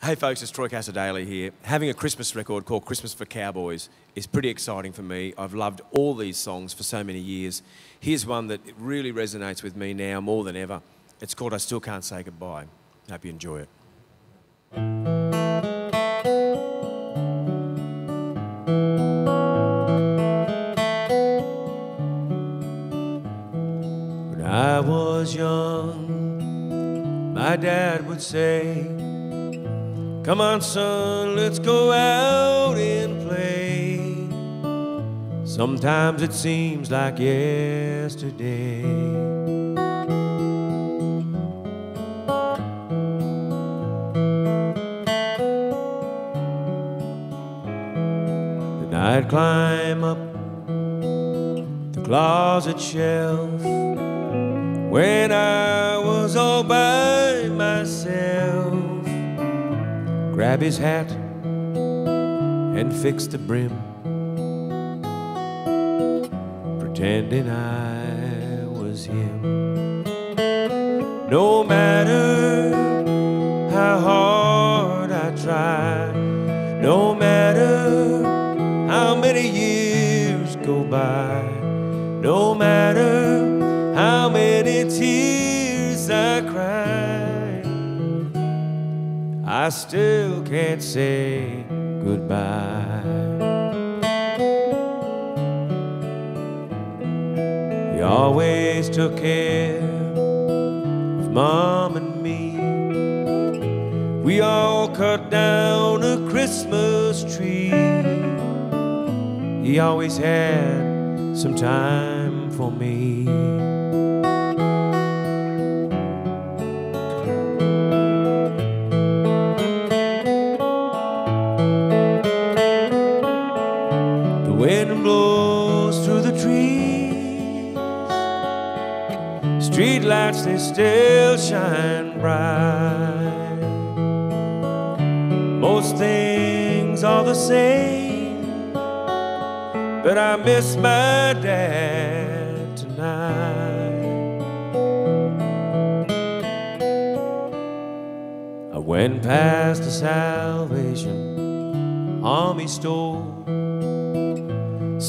Hey folks, it's Troy Cassar-Daley here. Having a Christmas record called Christmas for Cowboys is pretty exciting for me. I've loved all these songs for so many years. Here's one that really resonates with me now more than ever. It's called I Still Can't Say Goodbye. Hope you enjoy it. When I was young, my dad would say, Come on, son, let's go out and play. Sometimes it seems like yesterday. Then I'd climb up the closet shelf when I was all by myself grab his hat and fix the brim, pretending I was him. No matter how hard I try, no matter how many years go by, no matter how many tears I cry. I still can't say goodbye. He always took care of Mom and me. We all cut down a Christmas tree. He always had some time for me. Wind blows through the trees. Street lights, they still shine bright. Most things are the same, but I miss my dad tonight. I went past the Salvation Army store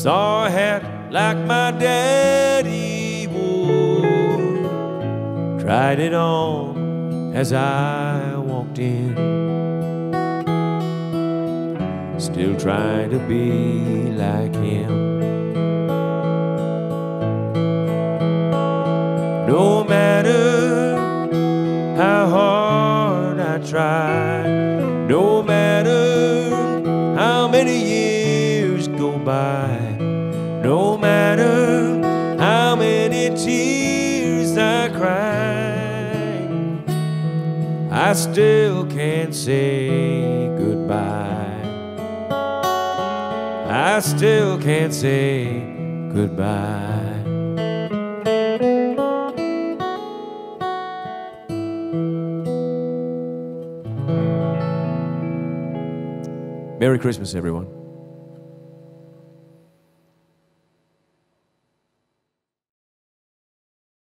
Saw a hat like my daddy wore. Tried it on as I walked in. Still trying to be like him. No matter how hard I try, no matter no matter how many tears I cry, I still can't say goodbye. I still can't say goodbye. Merry Christmas, everyone.